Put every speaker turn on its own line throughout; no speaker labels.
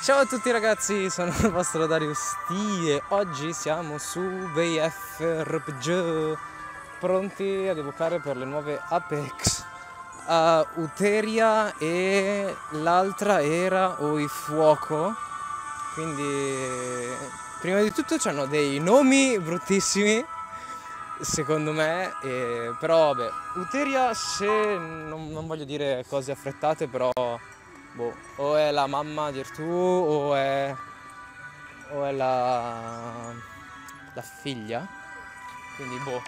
Ciao a tutti ragazzi, sono il vostro Darius T e oggi siamo su VF RPG pronti ad evocare per le nuove Apex. Uh, Uteria e l'altra era Oi Fuoco. Quindi prima di tutto hanno dei nomi bruttissimi secondo me e, però vabbè. Uteria se non, non voglio dire cose affrettate però boh, o è la mamma di Artù o è, o è la, la figlia, quindi boh.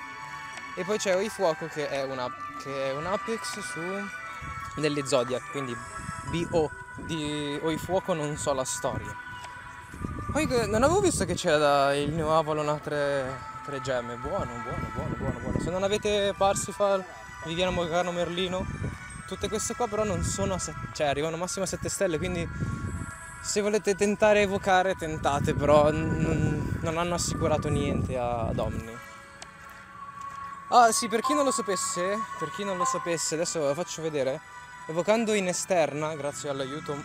E poi c'è Oi Fuoco che è, una, che è un Apex su delle Zodiac, quindi BO, di Oi Fuoco non so la storia. Poi non avevo visto che c'era il New Avalon a tre, tre gemme, buono, buono, buono, buono, buono. Se non avete Parsifal, Viviana Mogano Merlino, Tutte queste qua però non sono a 7, cioè arrivano massimo a 7 stelle, quindi se volete tentare evocare tentate, però non, non hanno assicurato niente ad Omni. Ah sì, per chi non lo sapesse, per chi non lo sapesse, adesso ve lo faccio vedere, evocando in esterna, grazie all'aiuto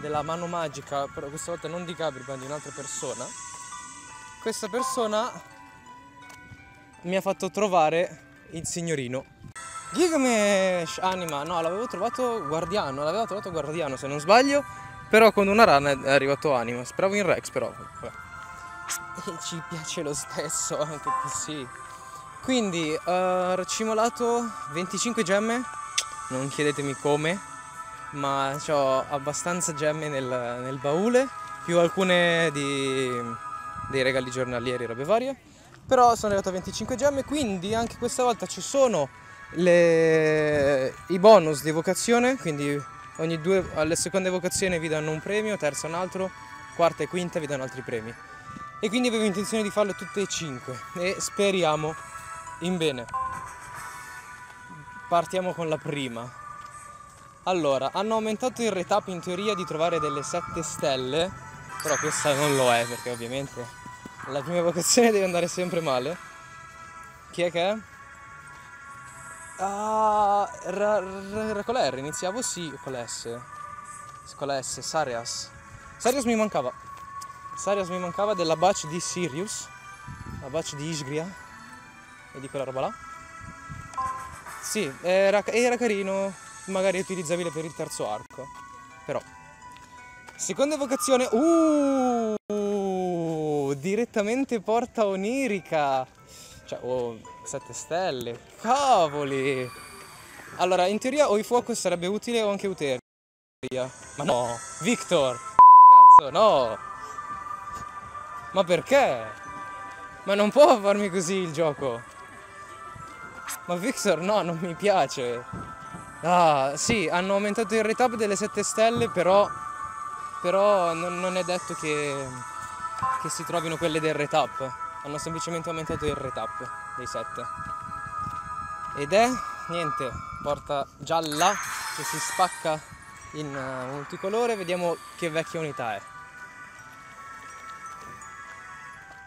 della mano magica, però questa volta non di Gabri ma di un'altra persona, questa persona mi ha fatto trovare il signorino Gilgamesh anima, no, l'avevo trovato guardiano, l'aveva trovato guardiano se non sbaglio, però con una rana è arrivato anima, speravo in Rex però, vabbè. E ci piace lo stesso, anche così. Quindi, uh, racimolato 25 gemme, non chiedetemi come, ma ho abbastanza gemme nel, nel baule, più alcune di, dei regali giornalieri, robe varie. Però sono arrivato a 25 gemme, quindi anche questa volta ci sono le, i bonus di evocazione, quindi ogni due, alle seconde evocazioni vi danno un premio, terza un altro, quarta e quinta vi danno altri premi. E quindi avevo intenzione di farle tutte e cinque e speriamo in bene. Partiamo con la prima. Allora, hanno aumentato il retap in teoria di trovare delle 7 stelle, però questa non lo è perché ovviamente la prima evocazione deve andare sempre male. Chi è che è? Ah, ra, ra, con iniziavo sì, con la S. Con la S, Sarias. Sarias mi mancava. Sarias mi mancava della batch di Sirius, la batch di Isgria e di quella roba là. Sì, era, era carino, magari utilizzabile per il terzo arco. Però. Seconda evocazione. Uh, direttamente porta onirica. Cioè, oh, 7 stelle. Cavoli! Allora, in teoria o il fuoco sarebbe utile o anche Uteria. Ma no! Victor! Cazzo, no! Ma perché? Ma non può farmi così il gioco! Ma Victor no, non mi piace! Ah, sì, hanno aumentato il retap delle 7 stelle, però... Però non, non è detto che... che si trovino quelle del retap hanno semplicemente aumentato il retap dei 7 ed è niente porta gialla che si spacca in uh, multicolore. Vediamo che vecchia unità è.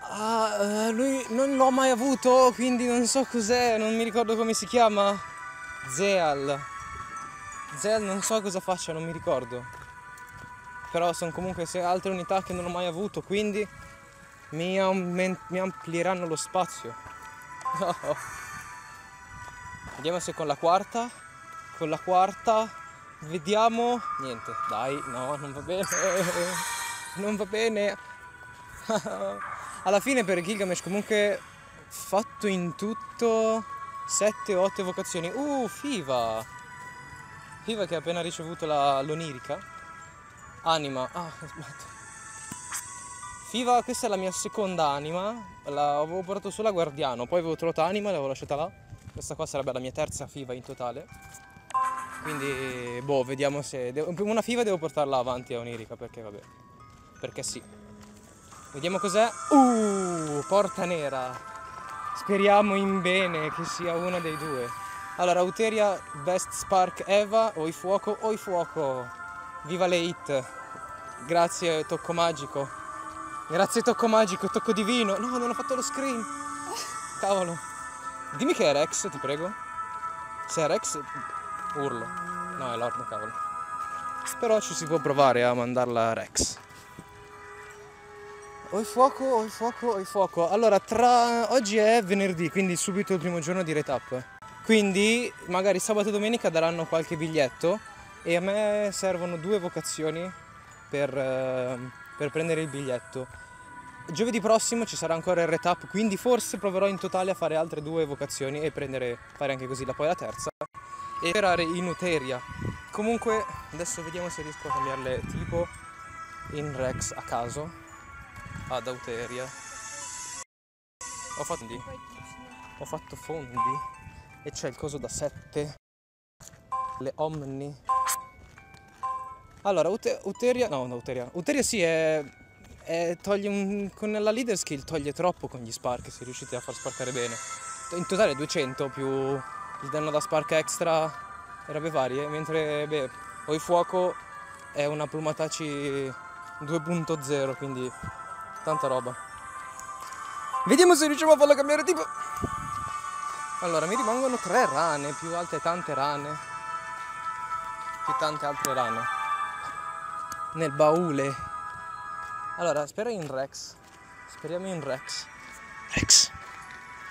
Ah, uh, lui non l'ho mai avuto quindi non so cos'è non mi ricordo come si chiama. Zeal. Zeal non so cosa faccia non mi ricordo. Però sono comunque altre unità che non ho mai avuto quindi mi, mi amplieranno lo spazio. No. Vediamo se con la quarta. Con la quarta. Vediamo. Niente, dai, no, non va bene. Non va bene. Alla fine per Gilgamesh comunque fatto in tutto 7-8 evocazioni. Uh, Fiva! Fiva che ha appena ricevuto l'onirica. Anima. Ah, aspetta. Fiva, questa è la mia seconda anima, l'avevo portato a Guardiano, poi avevo trovato anima e l'avevo lasciata là. Questa qua sarebbe la mia terza Fiva in totale. Quindi, boh, vediamo se... Devo... Una Fiva devo portarla avanti a Onirica, perché vabbè. Perché sì. Vediamo cos'è. Uh, porta nera. Speriamo in bene che sia una dei due. Allora, Uteria, Best Spark Eva, Oi Fuoco, Oi Fuoco. Viva le hit. Grazie, tocco magico. Grazie tocco magico, tocco divino. No, non ho fatto lo screen. Cavolo. Dimmi che è Rex, ti prego. Se è Rex, urlo. No, è Lord, cavolo. Però ci si può provare a mandarla a Rex. Ho il fuoco, ho il fuoco, ho il fuoco. Allora, tra... oggi è venerdì, quindi subito il primo giorno di retap. Quindi magari sabato e domenica daranno qualche biglietto e a me servono due vocazioni per, eh, per prendere il biglietto. Giovedì prossimo ci sarà ancora il retap, quindi forse proverò in totale a fare altre due vocazioni e prendere, fare anche così la poi la terza e sperare in Uteria. Comunque adesso vediamo se riesco a cambiarle tipo in Rex a caso ad Auteria. Ho fatto fondi. Ho fatto fondi. E c'è il coso da 7. Le Omni. Allora, Ute- Uteria. No, no, Uteria. Uteria sì, è. è toglie un, con la leader skill toglie troppo con gli spark se riuscite a far sparkare bene. In totale 200 più il danno da spark extra e robe varie. Mentre, beh, poi fuoco è una plumataci 2.0, quindi tanta roba. Vediamo se riusciamo a farla cambiare tipo. Allora, mi rimangono tre rane, più altre tante rane. Più tante altre rane. Nel baule. Allora, spera in Rex. Speriamo in Rex. Rex.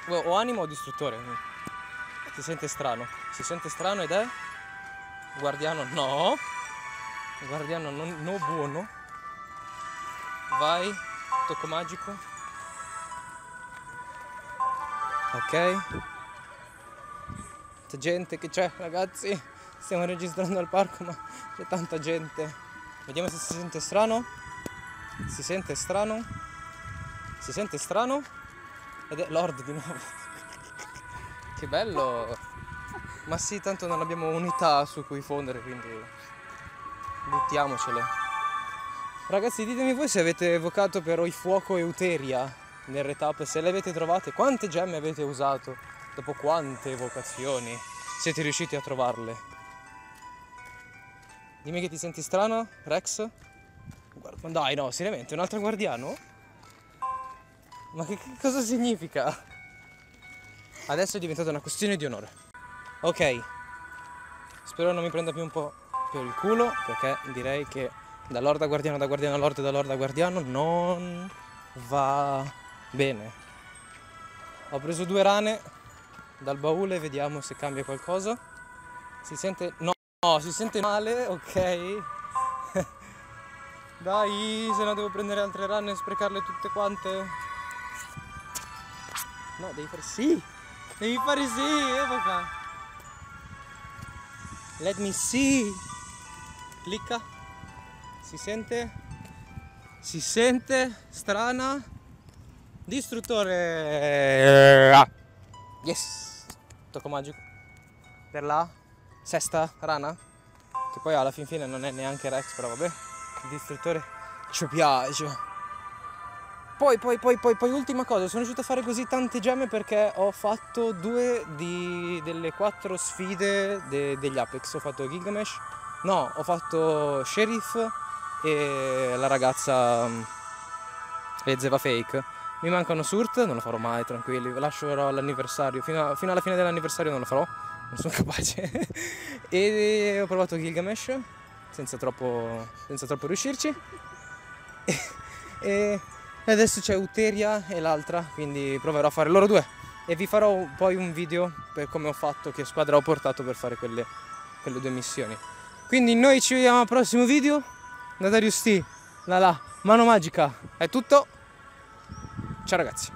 O anima o distruttore. Si sente strano. Si sente strano ed è? Guardiano no. Guardiano non, no buono. Vai tocco magico ok tanta gente che c'è ragazzi stiamo registrando al parco ma c'è tanta gente vediamo se si sente strano. Si sente strano. Si sente strano. Ed è Lord di nuovo. Che bello. Ma sì tanto non abbiamo unità su cui fondere quindi buttiamocele. Ragazzi ditemi voi se avete evocato però il fuoco Euteria nel retap, se le avete trovate, quante gemme avete usato, dopo quante evocazioni siete riusciti a trovarle. Dimmi che ti senti strano, Rex? Guarda, dai no, seriamente, un altro guardiano? Ma che, che cosa significa? Adesso è diventata una questione di onore. Ok, spero non mi prenda più un po' per il culo, perché direi che da lord a guardiano, da guardiano a lord, da lord a guardiano, non va bene. Ho preso due rane dal baule, vediamo se cambia qualcosa. Si sente... No, no si sente male, ok. Dai, se no devo prendere altre rane e sprecarle tutte quante. No, devi fare sì. Devi fare sì, evoca. Let me see. Clicca. Si sente? Si sente? Strana? Distruttore! Yes! Tocco magico. Per la sesta rana. Che poi alla fin fine non è neanche Rex, però vabbè. Il distruttore ci piace. Poi, poi, poi, poi, poi, ultima cosa, sono riuscito a fare così tante gemme perché ho fatto due di, delle quattro sfide de, degli Apex. Ho fatto Gilgamesh, no, ho fatto Sheriff, e la ragazza mm, e Zeva Fake. Mi mancano Surt, non lo farò mai, tranquilli, lascerò all'anniversario, fino, a, fino alla fine dell'anniversario non lo farò, non sono capace. e ho provato Gilgamesh, senza troppo, senza troppo riuscirci. E, adesso c'è Uteria e l'altra, quindi proverò a fare loro due. E vi farò poi un video per come ho fatto, che squadra ho portato per fare quelle, quelle due missioni. Quindi noi ci vediamo al prossimo video da Darius T, la la, mano magica, è tutto. Ciao ragazzi.